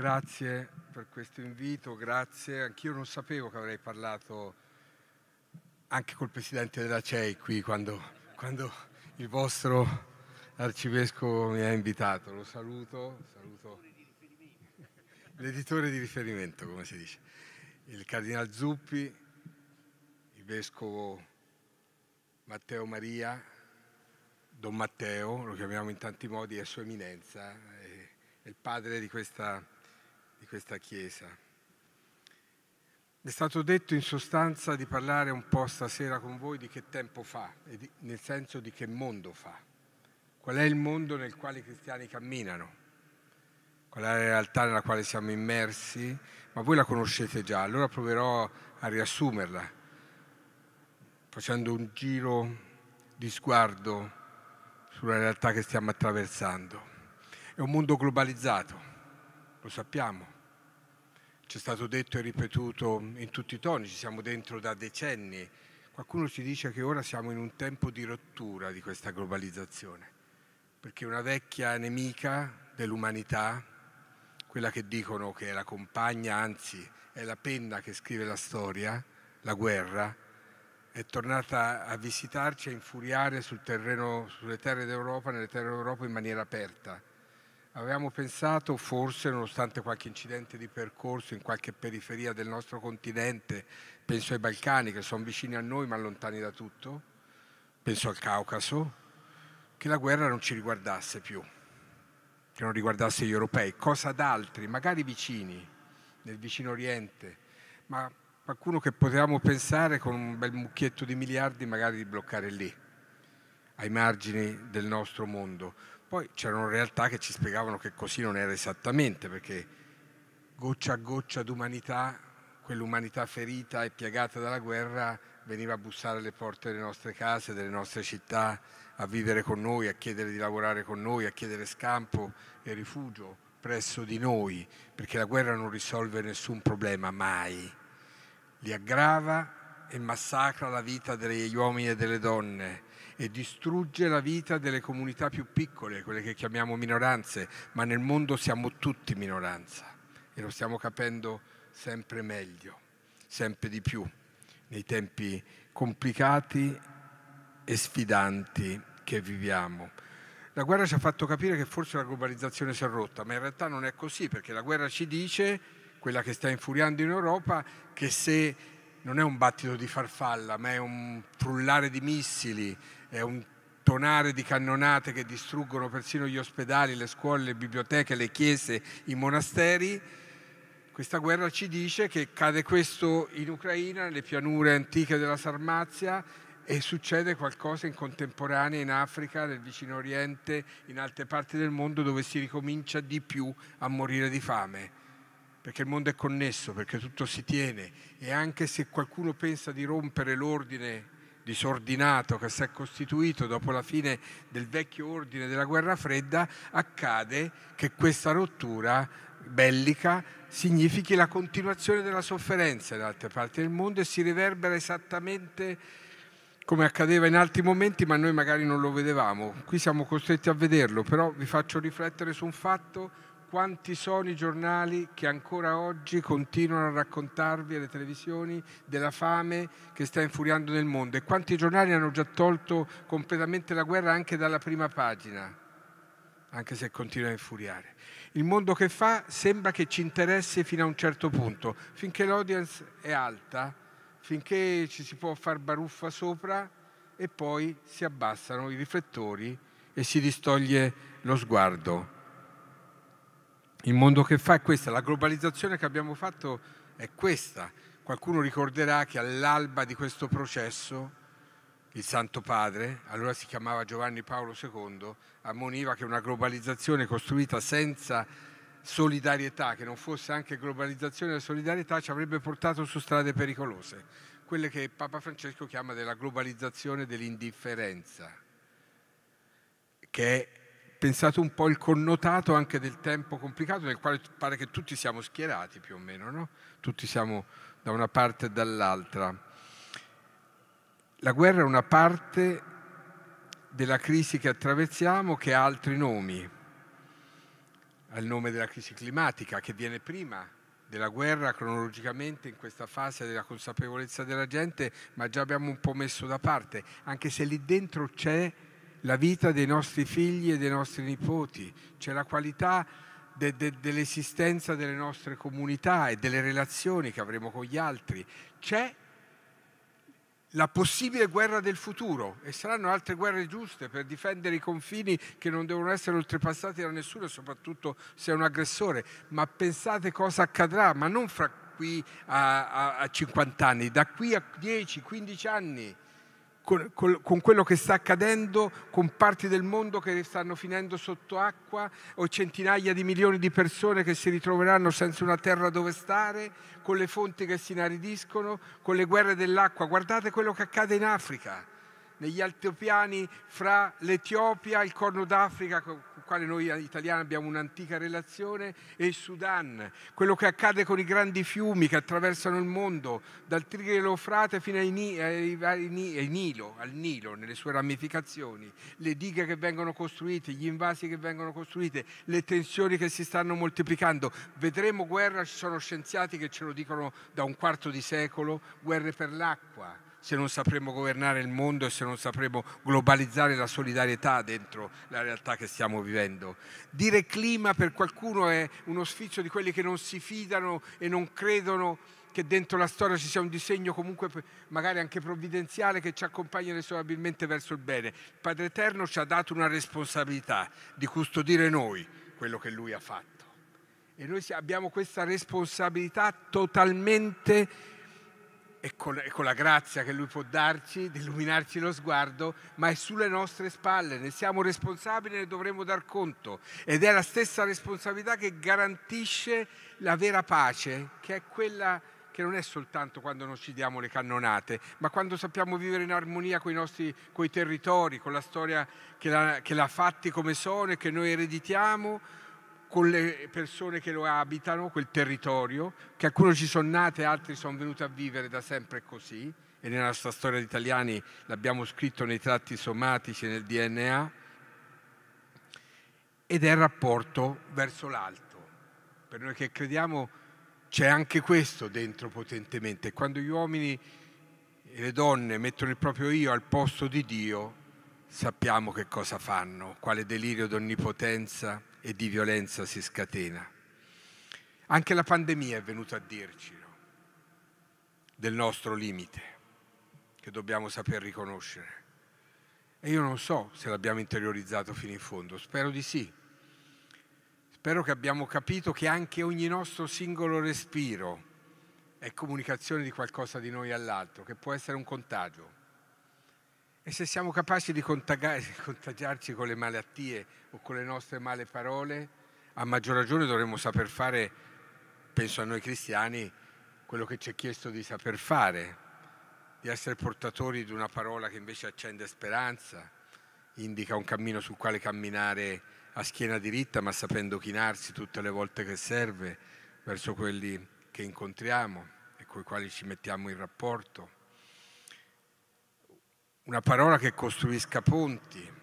grazie per questo invito, grazie. Anch'io non sapevo che avrei parlato anche col Presidente della CEI qui quando, quando il vostro arcivescovo mi ha invitato. Lo saluto, saluto l'editore di riferimento, come si dice, il Cardinal Zuppi, il Vescovo Matteo Maria, Don Matteo, lo chiamiamo in tanti modi, è Sua Eminenza, è il padre di questa, di questa Chiesa. Mi è stato detto in sostanza di parlare un po' stasera con voi di che tempo fa, nel senso di che mondo fa. Qual è il mondo nel quale i cristiani camminano? Qual è la realtà nella quale siamo immersi? Ma voi la conoscete già, allora proverò a riassumerla facendo un giro di sguardo sulla realtà che stiamo attraversando. È un mondo globalizzato, lo sappiamo, ci è stato detto e ripetuto in tutti i toni, ci siamo dentro da decenni. Qualcuno ci dice che ora siamo in un tempo di rottura di questa globalizzazione, perché una vecchia nemica dell'umanità, quella che dicono che è la compagna, anzi è la penna che scrive la storia, la guerra, è tornata a visitarci, a infuriare sul terreno, sulle terre d'Europa, nelle terre d'Europa in maniera aperta Avevamo pensato, forse nonostante qualche incidente di percorso in qualche periferia del nostro continente, penso ai Balcani che sono vicini a noi ma lontani da tutto, penso al Caucaso, che la guerra non ci riguardasse più, che non riguardasse gli europei, cosa d'altri, magari vicini, nel vicino Oriente, ma qualcuno che potevamo pensare con un bel mucchietto di miliardi magari di bloccare lì, ai margini del nostro mondo. Poi c'erano realtà che ci spiegavano che così non era esattamente, perché goccia a goccia d'umanità, quell'umanità ferita e piegata dalla guerra, veniva a bussare alle porte delle nostre case, delle nostre città, a vivere con noi, a chiedere di lavorare con noi, a chiedere scampo e rifugio presso di noi, perché la guerra non risolve nessun problema mai, li aggrava e massacra la vita degli uomini e delle donne e distrugge la vita delle comunità più piccole, quelle che chiamiamo minoranze, ma nel mondo siamo tutti minoranza e lo stiamo capendo sempre meglio, sempre di più, nei tempi complicati e sfidanti che viviamo. La guerra ci ha fatto capire che forse la globalizzazione si è rotta, ma in realtà non è così, perché la guerra ci dice, quella che sta infuriando in Europa, che se non è un battito di farfalla, ma è un frullare di missili, è un tonare di cannonate che distruggono persino gli ospedali, le scuole, le biblioteche, le chiese, i monasteri. Questa guerra ci dice che cade questo in Ucraina, nelle pianure antiche della Sarmazia e succede qualcosa in contemporanea in Africa, nel vicino Oriente, in altre parti del mondo dove si ricomincia di più a morire di fame. Perché il mondo è connesso, perché tutto si tiene e anche se qualcuno pensa di rompere l'ordine disordinato che si è costituito dopo la fine del vecchio ordine della guerra fredda, accade che questa rottura bellica significhi la continuazione della sofferenza in altre parti del mondo e si riverbera esattamente come accadeva in altri momenti, ma noi magari non lo vedevamo. Qui siamo costretti a vederlo, però vi faccio riflettere su un fatto quanti sono i giornali che ancora oggi continuano a raccontarvi alle televisioni della fame che sta infuriando nel mondo e quanti giornali hanno già tolto completamente la guerra anche dalla prima pagina, anche se continua a infuriare. Il mondo che fa sembra che ci interessi fino a un certo punto, finché l'audience è alta, finché ci si può far baruffa sopra e poi si abbassano i riflettori e si distoglie lo sguardo. Il mondo che fa è questa, la globalizzazione che abbiamo fatto è questa. Qualcuno ricorderà che all'alba di questo processo il Santo Padre, allora si chiamava Giovanni Paolo II, ammoniva che una globalizzazione costruita senza solidarietà, che non fosse anche globalizzazione e solidarietà, ci avrebbe portato su strade pericolose, quelle che Papa Francesco chiama della globalizzazione dell'indifferenza, che è pensato un po' il connotato anche del tempo complicato nel quale pare che tutti siamo schierati più o meno, no? tutti siamo da una parte e dall'altra. La guerra è una parte della crisi che attraversiamo che ha altri nomi. al nome della crisi climatica che viene prima della guerra cronologicamente in questa fase della consapevolezza della gente, ma già abbiamo un po' messo da parte, anche se lì dentro c'è la vita dei nostri figli e dei nostri nipoti, c'è la qualità de, de, dell'esistenza delle nostre comunità e delle relazioni che avremo con gli altri, c'è la possibile guerra del futuro e saranno altre guerre giuste per difendere i confini che non devono essere oltrepassati da nessuno, soprattutto se è un aggressore. Ma pensate cosa accadrà, ma non fra qui a, a, a 50 anni, da qui a 10-15 anni con, con, con, quello che sta accadendo, con parti del mondo che stanno finendo sotto acqua o centinaia di milioni di persone che si ritroveranno senza una terra dove stare, con le fonti che si inaridiscono, con le guerre dell'acqua. Guardate quello che accade in Africa negli altopiani fra l'Etiopia, il Corno d'Africa, con il quale noi italiani abbiamo un'antica relazione, e il Sudan, quello che accade con i grandi fiumi che attraversano il mondo, dal Tigre e fino ai, ai, ai, ai Nilo, al Nilo, nelle sue ramificazioni, le dighe che vengono costruite, gli invasi che vengono costruiti, le tensioni che si stanno moltiplicando. Vedremo guerra, ci sono scienziati che ce lo dicono da un quarto di secolo, guerre per l'acqua se non sapremo governare il mondo e se non sapremo globalizzare la solidarietà dentro la realtà che stiamo vivendo. Dire clima per qualcuno è uno sfizio di quelli che non si fidano e non credono che dentro la storia ci sia un disegno comunque magari anche provvidenziale che ci accompagna inesorabilmente verso il bene. Il Padre Eterno ci ha dato una responsabilità di custodire noi quello che Lui ha fatto. E noi abbiamo questa responsabilità totalmente e con, e con, la grazia che Lui può darci, di illuminarci lo sguardo, ma è sulle nostre spalle, ne siamo responsabili e ne dovremo dar conto. Ed è la stessa responsabilità che garantisce la vera pace, che è quella che non è soltanto quando non ci diamo le cannonate, ma quando sappiamo vivere in armonia con i nostri coi territori, con la storia che l'ha, fatti come sono e che noi ereditiamo con le persone che lo abitano, quel territorio, che alcuni ci sono nate, altri sono venuti a vivere da sempre così, e nella nostra storia di italiani l'abbiamo scritto nei tratti somatici, nel DNA, ed è il rapporto verso l'alto. Per noi che crediamo c'è anche questo dentro potentemente. Quando gli uomini e le donne mettono il proprio io al posto di Dio, sappiamo che cosa fanno, quale delirio d'onnipotenza e di violenza si scatena. Anche la pandemia è venuta a dirci no? del nostro limite, che dobbiamo saper riconoscere. E io non so se l'abbiamo interiorizzato fino in fondo, spero di sì. Spero che abbiamo capito che anche ogni nostro singolo respiro è comunicazione di qualcosa di noi all'altro, che può essere un contagio e se siamo capaci di contagiarci con le malattie o con le nostre male parole, a maggior ragione dovremmo saper fare, penso a noi cristiani, quello che ci è chiesto di saper fare, di essere portatori di una parola che invece accende speranza, indica un cammino sul quale camminare a schiena diritta, ma sapendo chinarsi tutte le volte che serve verso quelli che incontriamo e con i quali ci mettiamo in rapporto. Una parola che costruisca ponti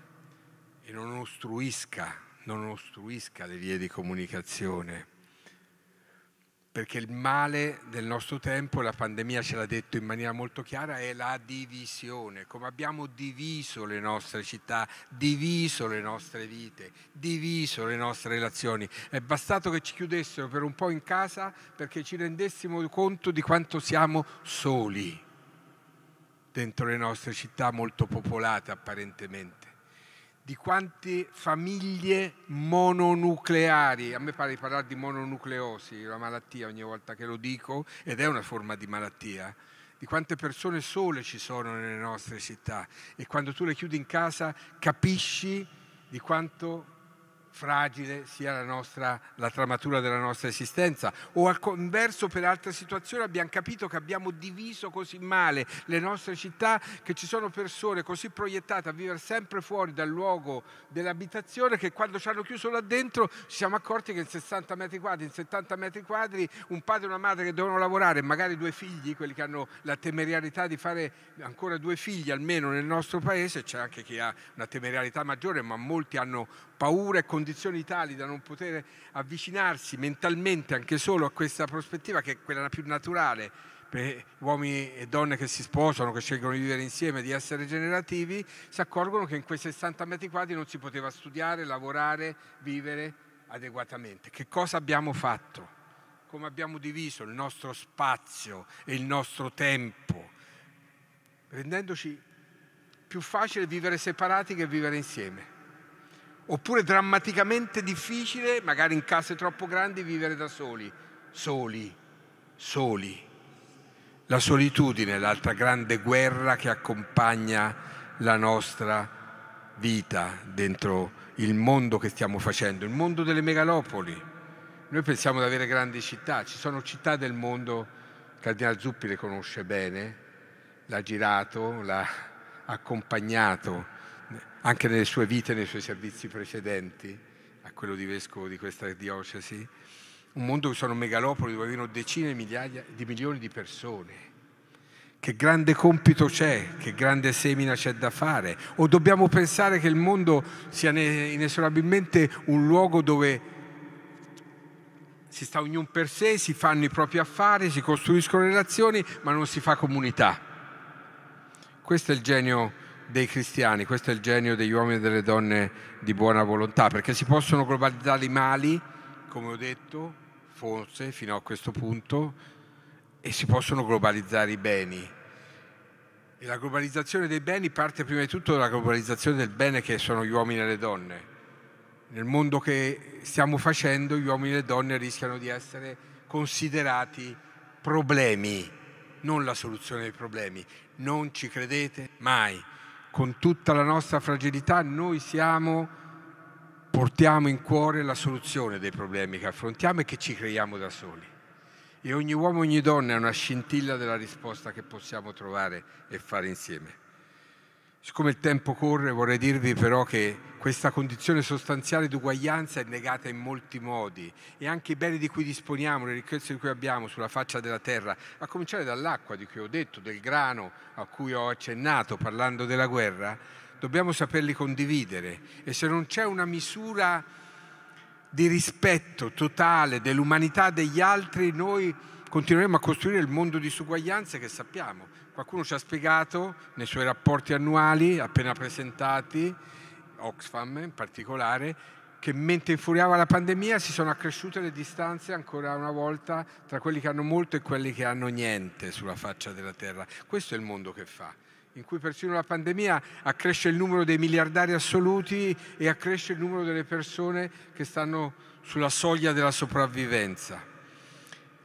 e non ostruisca, non ostruisca le vie di comunicazione. Perché il male del nostro tempo, la pandemia ce l'ha detto in maniera molto chiara, è la divisione. Come abbiamo diviso le nostre città, diviso le nostre vite, diviso le nostre relazioni. È bastato che ci chiudessero per un po' in casa perché ci rendessimo conto di quanto siamo soli dentro le nostre città molto popolate apparentemente, di quante famiglie mononucleari, a me pare di parlare di mononucleosi, una malattia ogni volta che lo dico, ed è una forma di malattia, di quante persone sole ci sono nelle nostre città. E quando tu le chiudi in casa capisci di quanto fragile sia la, nostra, la tramatura della nostra esistenza. O al converso per altre situazioni abbiamo capito che abbiamo diviso così male le nostre città che ci sono persone così proiettate a vivere sempre fuori dal luogo dell'abitazione che quando ci hanno chiuso là dentro ci siamo accorti che in 60 metri quadri, in 70 metri quadri un padre e una madre che devono lavorare, magari due figli, quelli che hanno la temerarietà di fare ancora due figli almeno nel nostro paese, c'è anche chi ha una temerarietà maggiore ma molti hanno paura e condizioni tali da non poter avvicinarsi mentalmente anche solo a questa prospettiva che è quella più naturale per uomini e donne che si sposano, che scelgono di vivere insieme, di essere generativi, si accorgono che in quei 60 metri quadri non si poteva studiare, lavorare, vivere adeguatamente. Che cosa abbiamo fatto? Come abbiamo diviso il nostro spazio e il nostro tempo, rendendoci più facile vivere separati che vivere insieme. Oppure drammaticamente difficile, magari in case troppo grandi, vivere da soli, soli, soli. La solitudine è l'altra grande guerra che accompagna la nostra vita dentro il mondo che stiamo facendo, il mondo delle megalopoli. Noi pensiamo di avere grandi città, ci sono città del mondo, Cardinal Zuppi le conosce bene, l'ha girato, l'ha accompagnato anche nelle sue vite, nei suoi servizi precedenti, a quello di vescovo di questa diocesi un mondo che sono megalopoli dove vivono decine di migliaia di milioni di persone. Che grande compito c'è, che grande semina c'è da fare. O dobbiamo pensare che il mondo sia inesorabilmente un luogo dove si sta ognuno per sé, si fanno i propri affari, si costruiscono relazioni, ma non si fa comunità. Questo è il genio dei cristiani, questo è il genio degli uomini e delle donne di buona volontà, perché si possono globalizzare i mali, come ho detto, forse fino a questo punto, e si possono globalizzare i beni. E la globalizzazione dei beni parte prima di tutto dalla globalizzazione del bene che sono gli uomini e le donne. Nel mondo che stiamo facendo gli uomini e le donne rischiano di essere considerati problemi, non la soluzione dei problemi. Non ci credete mai. Con tutta la nostra fragilità noi siamo portiamo in cuore la soluzione dei problemi che affrontiamo e che ci creiamo da soli. E ogni uomo, ogni donna è una scintilla della risposta che possiamo trovare e fare insieme. Siccome il tempo corre, vorrei dirvi però che questa condizione sostanziale di uguaglianza è negata in molti modi e anche i beni di cui disponiamo, le ricchezze di cui abbiamo sulla faccia della terra, a cominciare dall'acqua di cui ho detto, del grano a cui ho accennato parlando della guerra, dobbiamo saperli condividere e se non c'è una misura di rispetto totale dell'umanità degli altri, noi continueremo a costruire il mondo di disuguaglianze che sappiamo. Qualcuno ci ha spiegato nei suoi rapporti annuali appena presentati, Oxfam in particolare, che mentre infuriava la pandemia si sono accresciute le distanze ancora una volta tra quelli che hanno molto e quelli che hanno niente sulla faccia della terra. Questo è il mondo che fa in cui persino la pandemia accresce il numero dei miliardari assoluti e accresce il numero delle persone che stanno sulla soglia della sopravvivenza.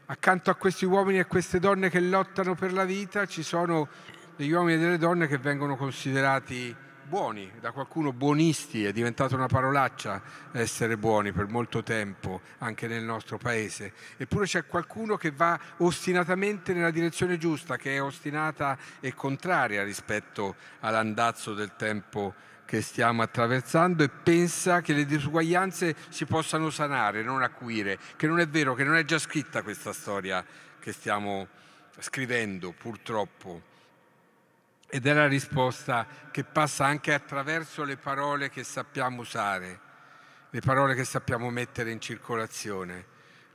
Accanto a questi uomini e a queste donne che lottano per la vita ci sono degli uomini e delle donne che vengono considerati buoni, da qualcuno buonisti, è diventata una parolaccia essere buoni per molto tempo anche nel nostro paese. Eppure c'è qualcuno che va ostinatamente nella direzione giusta, che è ostinata e contraria rispetto all'andazzo del tempo che stiamo attraversando e pensa che le disuguaglianze si possano sanare, non acuire, che non è vero, che non è già scritta questa storia che stiamo scrivendo purtroppo. Ed è la risposta che passa anche attraverso le parole che sappiamo usare, le parole che sappiamo mettere in circolazione,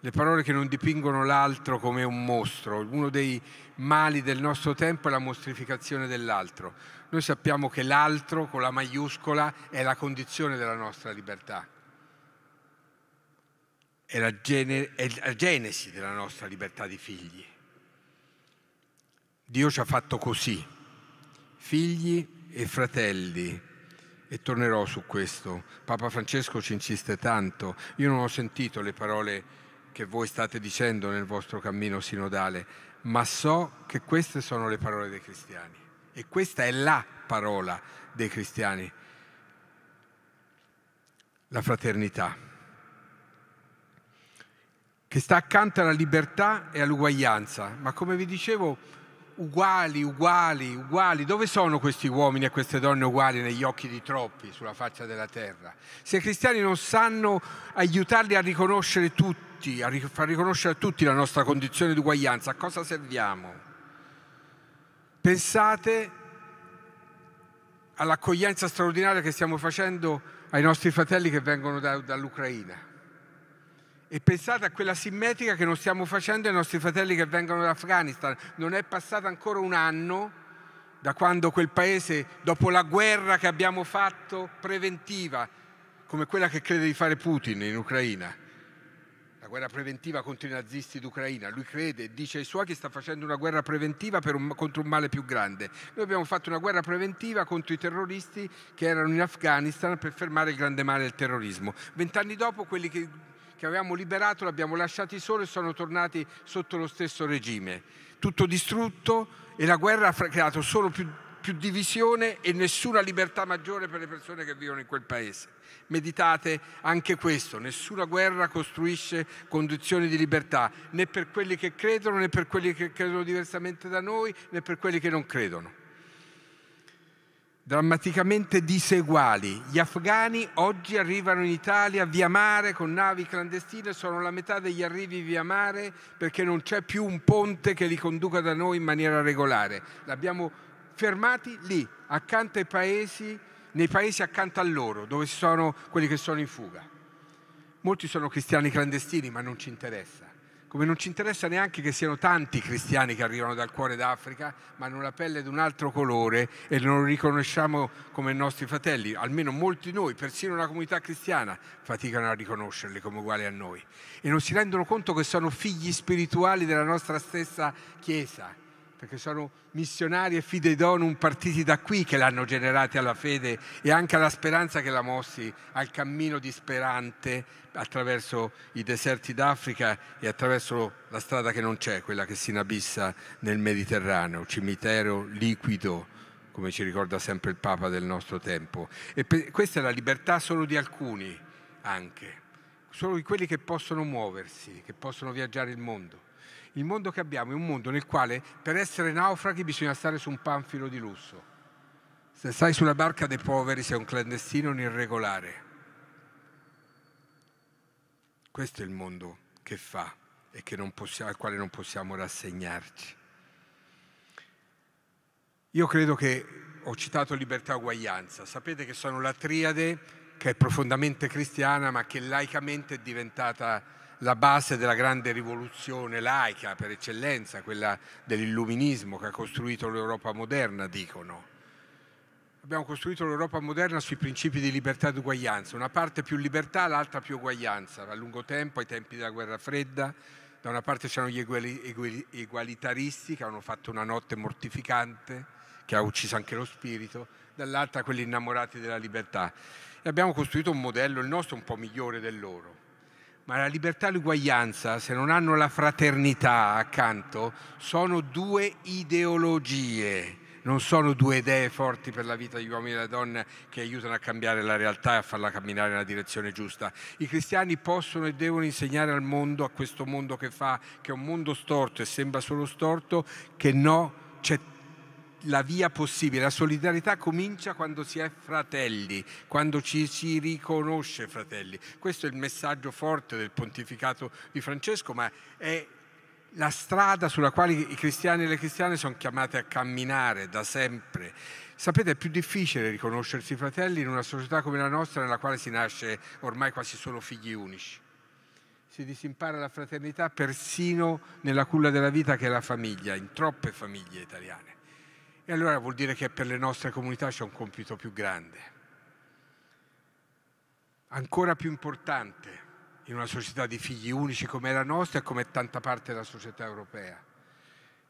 le parole che non dipingono l'altro come un mostro. Uno dei mali del nostro tempo è la mostrificazione dell'altro. Noi sappiamo che l'altro, con la maiuscola, è la condizione della nostra libertà. È la, gene, è la genesi della nostra libertà di figli. Dio ci ha fatto così figli e fratelli. E tornerò su questo. Papa Francesco ci insiste tanto. Io non ho sentito le parole che voi state dicendo nel vostro cammino sinodale, ma so che queste sono le parole dei cristiani. E questa è la parola dei cristiani. La fraternità, che sta accanto alla libertà e all'uguaglianza. Ma come vi dicevo, uguali, uguali, uguali. Dove sono questi uomini e queste donne uguali negli occhi di troppi sulla faccia della terra? Se i cristiani non sanno aiutarli a riconoscere tutti, a far riconoscere a tutti la nostra condizione di uguaglianza, a cosa serviamo? Pensate all'accoglienza straordinaria che stiamo facendo ai nostri fratelli che vengono da, dall'Ucraina. E pensate a quella simmetrica che non stiamo facendo ai nostri fratelli che vengono dall'Afghanistan. Non è passato ancora un anno da quando quel paese, dopo la guerra che abbiamo fatto preventiva, come quella che crede di fare Putin in Ucraina, la guerra preventiva contro i nazisti d'Ucraina. Lui crede e dice ai suoi che sta facendo una guerra preventiva un, contro un male più grande. Noi abbiamo fatto una guerra preventiva contro i terroristi che erano in Afghanistan per fermare il grande male del terrorismo. Vent'anni dopo quelli che, che avevamo liberato li abbiamo lasciati soli e sono tornati sotto lo stesso regime. Tutto distrutto e la guerra ha creato solo più più divisione e nessuna libertà maggiore per le persone che vivono in quel paese. Meditate anche questo, nessuna guerra costruisce condizioni di libertà, né per quelli che credono, né per quelli che credono diversamente da noi, né per quelli che non credono. Drammaticamente diseguali. Gli afghani oggi arrivano in Italia via mare con navi clandestine, sono la metà degli arrivi via mare perché non c'è più un ponte che li conduca da noi in maniera regolare. L'abbiamo fermati lì, accanto ai paesi, nei paesi accanto a loro, dove sono quelli che sono in fuga. Molti sono cristiani clandestini, ma non ci interessa. Come non ci interessa neanche che siano tanti cristiani che arrivano dal cuore d'Africa, ma hanno la pelle di un altro colore e non lo riconosciamo come i nostri fratelli. Almeno molti di noi, persino la comunità cristiana, faticano a riconoscerli come uguali a noi. E non si rendono conto che sono figli spirituali della nostra stessa Chiesa perché sono missionari e fidei donum partiti da qui che l'hanno generati alla fede e anche alla speranza che l'ha mossi al cammino disperante attraverso i deserti d'Africa e attraverso la strada che non c'è, quella che si inabissa nel Mediterraneo, cimitero liquido, come ci ricorda sempre il Papa del nostro tempo. E questa è la libertà solo di alcuni anche, solo di quelli che possono muoversi, che possono viaggiare il mondo. Il mondo che abbiamo è un mondo nel quale per essere naufraghi bisogna stare su un panfilo di lusso. Se stai sulla barca dei poveri sei un clandestino, un irregolare. Questo è il mondo che fa e che possiamo, al quale non possiamo rassegnarci. Io credo che ho citato libertà e uguaglianza. Sapete che sono la triade che è profondamente cristiana ma che laicamente è diventata la base della grande rivoluzione laica per eccellenza, quella dell'illuminismo che ha costruito l'Europa moderna, dicono. Abbiamo costruito l'Europa moderna sui principi di libertà ed uguaglianza, una parte più libertà, l'altra più uguaglianza. A lungo tempo, ai tempi della guerra fredda, da una parte c'erano gli egualitaristi che hanno fatto una notte mortificante, che ha ucciso anche lo spirito, dall'altra quelli innamorati della libertà. E abbiamo costruito un modello, il nostro un po' migliore del loro ma la libertà e l'uguaglianza, se non hanno la fraternità accanto, sono due ideologie, non sono due idee forti per la vita degli uomini e delle donne che aiutano a cambiare la realtà e a farla camminare nella direzione giusta. I cristiani possono e devono insegnare al mondo, a questo mondo che fa, che è un mondo storto e sembra solo storto, che no, c'è la via possibile. La solidarietà comincia quando si è fratelli, quando ci si riconosce fratelli. Questo è il messaggio forte del pontificato di Francesco, ma è la strada sulla quale i cristiani e le cristiane sono chiamati a camminare da sempre. Sapete, è più difficile riconoscersi fratelli in una società come la nostra, nella quale si nasce ormai quasi solo figli unici. Si disimpara la fraternità persino nella culla della vita che è la famiglia, in troppe famiglie italiane. E allora vuol dire che per le nostre comunità c'è un compito più grande, ancora più importante in una società di figli unici come la nostra e come tanta parte della società europea.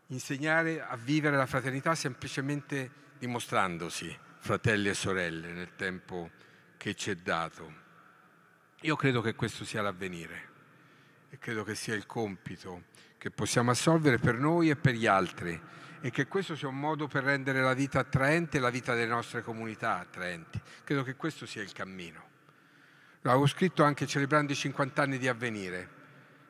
Insegnare a vivere la fraternità semplicemente dimostrandosi fratelli e sorelle nel tempo che ci è dato. Io credo che questo sia l'avvenire e credo che sia il compito che possiamo assolvere per noi e per gli altri e che questo sia un modo per rendere la vita attraente e la vita delle nostre comunità attraenti. Credo che questo sia il cammino. L'avevo scritto anche celebrando i 50 anni di avvenire,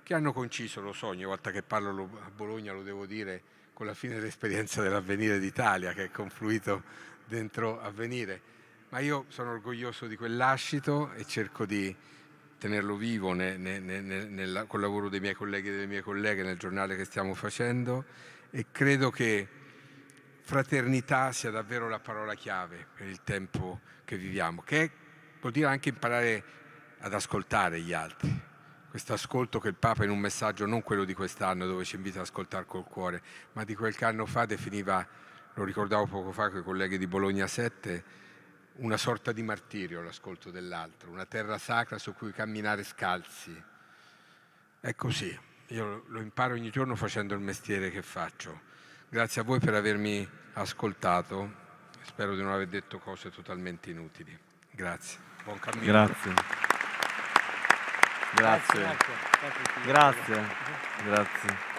che hanno conciso, lo so, ogni volta che parlo a Bologna lo devo dire, con la fine dell'esperienza dell'avvenire d'Italia che è confluito dentro avvenire. Ma io sono orgoglioso di quell'ascito e cerco di tenerlo vivo ne, ne, ne, nel, col lavoro dei miei colleghi e delle mie colleghe nel giornale che stiamo facendo e credo che fraternità sia davvero la parola chiave per il tempo che viviamo, che vuol dire anche imparare ad ascoltare gli altri. Questo ascolto che il Papa in un messaggio, non quello di quest'anno dove ci invita ad ascoltare col cuore, ma di qualche anno fa definiva, lo ricordavo poco fa con i colleghi di Bologna 7, una sorta di martirio l'ascolto dell'altro, una terra sacra su cui camminare scalzi. È così, io lo imparo ogni giorno facendo il mestiere che faccio. Grazie a voi per avermi ascoltato, spero di non aver detto cose totalmente inutili. Grazie, buon cammino. Grazie. Grazie. Grazie. Grazie.